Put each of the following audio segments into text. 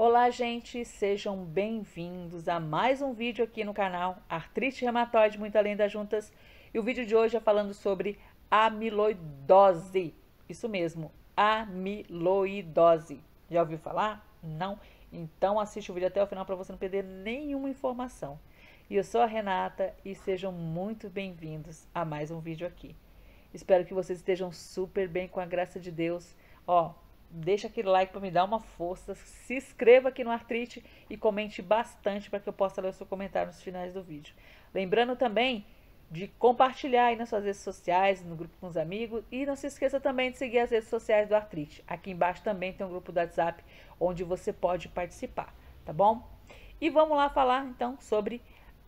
Olá, gente, sejam bem-vindos a mais um vídeo aqui no canal Artrite Reumatoide Muito Além das Juntas. E o vídeo de hoje é falando sobre amiloidose. Isso mesmo, amiloidose. Já ouviu falar? Não? Então assiste o vídeo até o final para você não perder nenhuma informação. E eu sou a Renata e sejam muito bem-vindos a mais um vídeo aqui. Espero que vocês estejam super bem com a graça de Deus. Ó, deixa aquele like para me dar uma força, se inscreva aqui no Artrite e comente bastante para que eu possa ler o seu comentário nos finais do vídeo. Lembrando também de compartilhar aí nas suas redes sociais, no grupo com os amigos e não se esqueça também de seguir as redes sociais do Artrite. Aqui embaixo também tem um grupo do WhatsApp onde você pode participar, tá bom? E vamos lá falar então sobre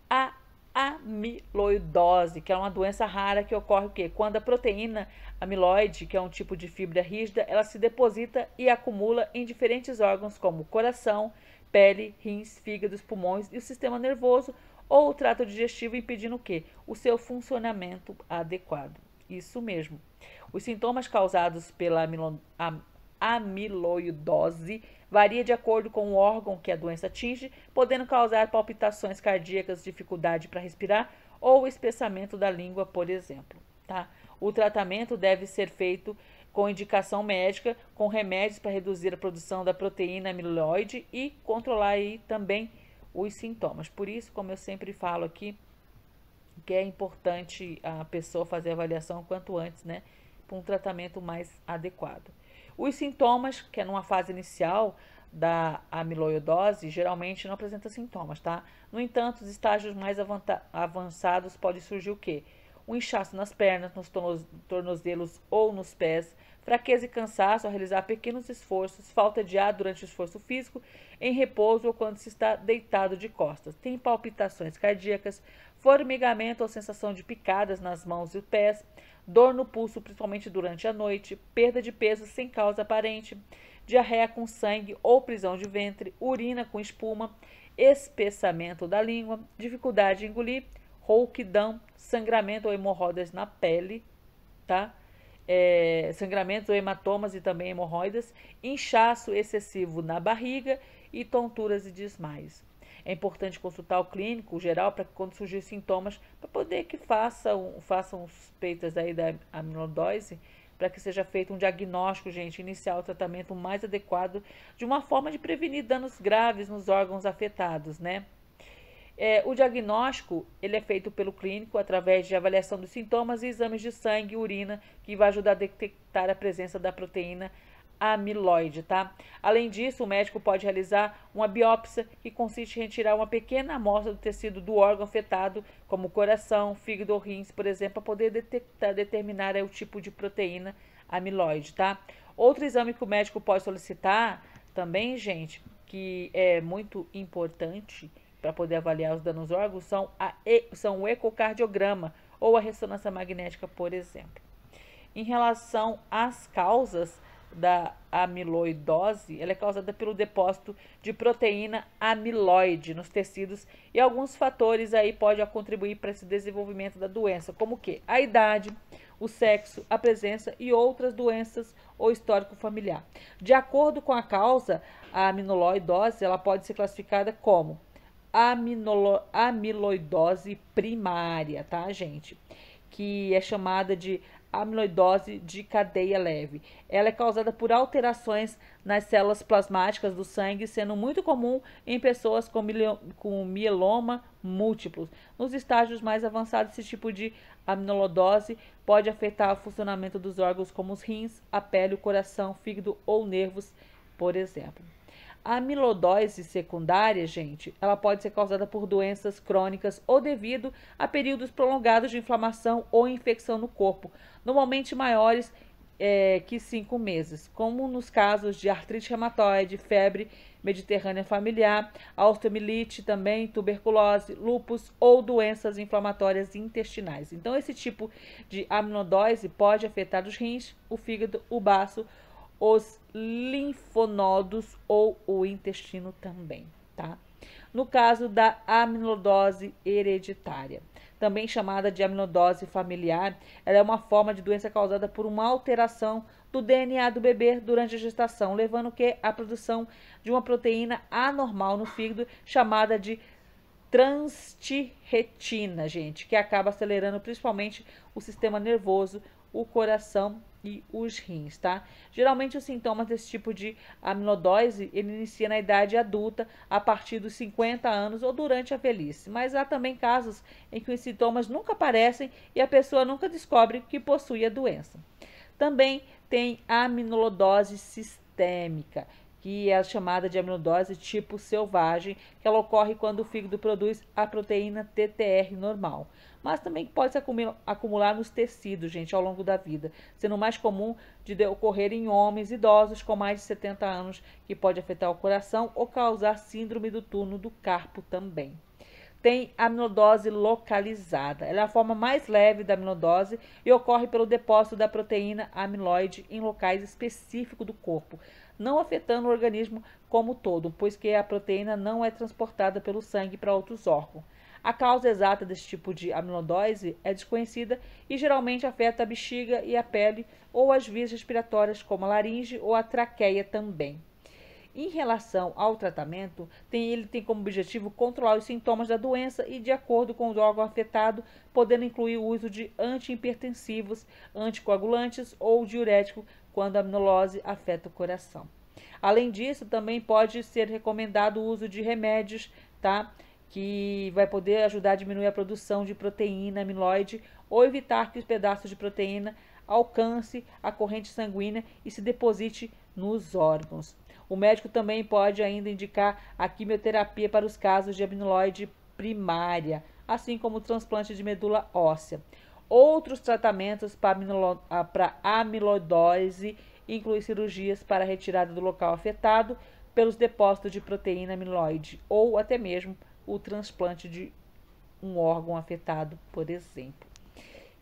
a amiloidose, que é uma doença rara que ocorre o quê? Quando a proteína amiloide, que é um tipo de fibra rígida, ela se deposita e acumula em diferentes órgãos como coração, pele, rins, fígados, pulmões e o sistema nervoso ou o trato digestivo, impedindo o? O seu funcionamento adequado. Isso mesmo. Os sintomas causados pela amiloidose varia de acordo com o órgão que a doença atinge, podendo causar palpitações cardíacas, dificuldade para respirar ou espessamento da língua, por exemplo. Tá? O tratamento deve ser feito com indicação médica, com remédios para reduzir a produção da proteína amiloide e controlar aí também os sintomas. Por isso, como eu sempre falo aqui, que é importante a pessoa fazer a avaliação quanto antes, né, para um tratamento mais adequado. Os sintomas, que é numa fase inicial da amiloidose, geralmente não apresenta sintomas, tá? No entanto, os estágios mais avançados pode surgir o quê? O inchaço nas pernas, nos tornozelos ou nos pés, fraqueza e cansaço ao realizar pequenos esforços, falta de ar durante o esforço físico, em repouso ou quando se está deitado de costas. Tem palpitações cardíacas, formigamento ou sensação de picadas nas mãos e pés, dor no pulso, principalmente durante a noite, perda de peso sem causa aparente, diarreia com sangue ou prisão de ventre, urina com espuma, espessamento da língua, dificuldade em engolir, rouquidão, sangramento ou hemorroidas na pele, tá? É, sangramentos ou hematomas e também hemorroidas, inchaço excessivo na barriga e tonturas e desmaios. É importante consultar o clínico geral para que quando surgir sintomas, para poder que façam, façam suspeitas aí da amiloidose, para que seja feito um diagnóstico, gente, iniciar o tratamento mais adequado, de uma forma de prevenir danos graves nos órgãos afetados, né? É, o diagnóstico ele é feito pelo clínico através de avaliação dos sintomas e exames de sangue e urina, que vai ajudar a detectar a presença da proteína amiloide, tá? Além disso, o médico pode realizar uma biópsia que consiste em retirar uma pequena amostra do tecido do órgão afetado, como coração, fígado ou rins, por exemplo, para poder detectar, determinar é, o tipo de proteína amiloide, tá? Outro exame que o médico pode solicitar também, gente, que é muito importante para poder avaliar os danos órgãos, são, a, são o ecocardiograma ou a ressonância magnética, por exemplo. Em relação às causas, da amiloidose, ela é causada pelo depósito de proteína amiloide nos tecidos e alguns fatores aí podem contribuir para esse desenvolvimento da doença, como que a idade, o sexo, a presença e outras doenças ou histórico familiar. De acordo com a causa, a amiloidose ela pode ser classificada como amiloidose primária, tá, gente? Que é chamada de amiloidose de cadeia leve. Ela é causada por alterações nas células plasmáticas do sangue, sendo muito comum em pessoas com, com mieloma múltiplos. Nos estágios mais avançados, esse tipo de amiloidose pode afetar o funcionamento dos órgãos como os rins, a pele, o coração, fígado ou nervos, por exemplo. A amilodose secundária, gente, ela pode ser causada por doenças crônicas ou devido a períodos prolongados de inflamação ou infecção no corpo, normalmente maiores é, que cinco meses, como nos casos de artrite reumatoide, febre mediterrânea familiar, osteomielite também, tuberculose, lúpus ou doenças inflamatórias intestinais. Então, esse tipo de amilodose pode afetar os rins, o fígado, o baço, os linfonodos ou o intestino também, tá? No caso da amilodose hereditária, também chamada de amilodose familiar, ela é uma forma de doença causada por uma alteração do DNA do bebê durante a gestação, levando que a produção de uma proteína anormal no fígado chamada de transtirretina, gente, que acaba acelerando principalmente o sistema nervoso, o coração e os rins, tá? Geralmente os sintomas desse tipo de amilodose ele inicia na idade adulta, a partir dos 50 anos ou durante a velhice. Mas há também casos em que os sintomas nunca aparecem e a pessoa nunca descobre que possui a doença. Também tem a amilodose sistêmica, que é chamada de amilodose tipo selvagem, que ela ocorre quando o fígado produz a proteína TTR normal mas também pode se acumular nos tecidos, gente, ao longo da vida, sendo mais comum de ocorrer em homens idosos com mais de 70 anos, que pode afetar o coração ou causar síndrome do túnel do carpo também. Tem amilodose localizada. Ela é a forma mais leve da amilodose e ocorre pelo depósito da proteína amiloide em locais específicos do corpo, não afetando o organismo como todo, pois que a proteína não é transportada pelo sangue para outros órgãos. A causa exata desse tipo de amilodose é desconhecida e geralmente afeta a bexiga e a pele ou as vias respiratórias, como a laringe ou a traqueia também. Em relação ao tratamento, tem, ele tem como objetivo controlar os sintomas da doença e, de acordo com o órgão afetado, podendo incluir o uso de antihipertensivos, anticoagulantes ou diurético quando a amilose afeta o coração. Além disso, também pode ser recomendado o uso de remédios, tá? que vai poder ajudar a diminuir a produção de proteína amiloide ou evitar que os pedaços de proteína alcance a corrente sanguínea e se deposite nos órgãos. O médico também pode ainda indicar a quimioterapia para os casos de amiloide primária, assim como o transplante de medula óssea. Outros tratamentos para amiloidose incluem cirurgias para retirada do local afetado pelos depósitos de proteína amiloide ou até mesmo o transplante de um órgão afetado, por exemplo.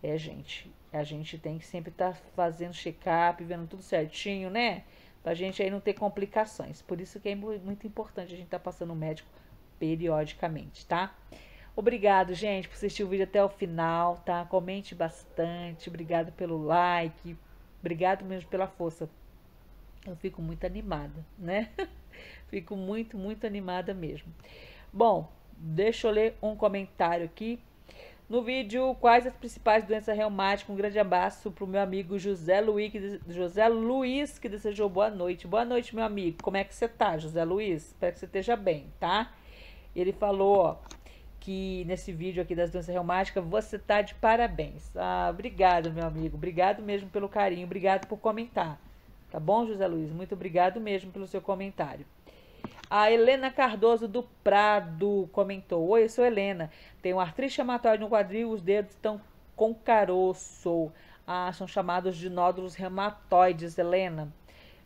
É, gente, a gente tem que sempre estar tá fazendo check-up, vendo tudo certinho, né? Pra gente aí não ter complicações. Por isso que é muito importante a gente estar tá passando o médico periodicamente, tá? Obrigado, gente, por assistir o vídeo até o final, tá? Comente bastante, obrigado pelo like, obrigado mesmo pela força. Eu fico muito animada, né? fico muito, muito animada mesmo. Bom, Deixa eu ler um comentário aqui. No vídeo, quais as principais doenças reumáticas? Um grande abraço para o meu amigo José Luiz, que, José Luiz, que desejou boa noite. Boa noite, meu amigo. Como é que você tá, José Luiz? Espero que você esteja bem, tá? Ele falou, ó, que nesse vídeo aqui das doenças reumáticas, você tá de parabéns. Ah, obrigado, meu amigo. Obrigado mesmo pelo carinho. Obrigado por comentar. Tá bom, José Luiz? Muito obrigado mesmo pelo seu comentário. A Helena Cardoso do Prado comentou: Oi, eu sou Helena. Tenho artrite reumatoide no quadril, os dedos estão com caroço. Ah, são chamados de nódulos reumatoides, Helena.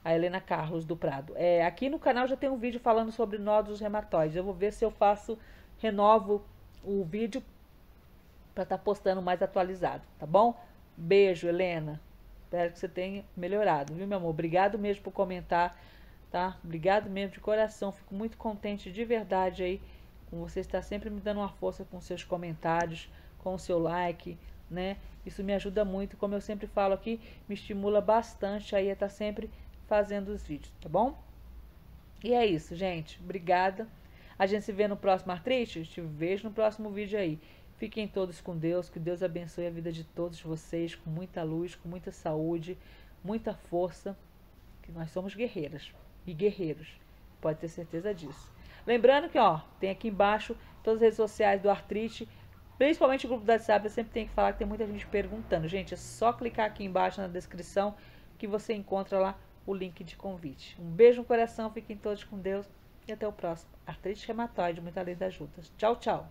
A Helena Carlos do Prado. É, aqui no canal já tem um vídeo falando sobre nódulos reumatoides. Eu vou ver se eu faço, renovo o vídeo para estar tá postando mais atualizado, tá bom? Beijo, Helena. Espero que você tenha melhorado, viu, meu amor? Obrigado mesmo por comentar tá? Obrigado mesmo de coração, fico muito contente de verdade aí com você estar sempre me dando uma força com seus comentários, com o seu like, né? Isso me ajuda muito, como eu sempre falo aqui, me estimula bastante aí a estar sempre fazendo os vídeos, tá bom? E é isso, gente. Obrigada. A gente se vê no próximo Artrite. Te vejo no próximo vídeo aí. Fiquem todos com Deus. Que Deus abençoe a vida de todos vocês com muita luz, com muita saúde, muita força. Que nós somos guerreiras e guerreiros. Pode ter certeza disso. Lembrando que, ó, tem aqui embaixo todas as redes sociais do Artrite, principalmente o grupo da WhatsApp, eu sempre tenho que falar que tem muita gente perguntando. Gente, é só clicar aqui embaixo na descrição que você encontra lá o link de convite. Um beijo no coração, fiquem todos com Deus e até o próximo. Artrite reumatoide, muita lei das juntas. Tchau, tchau.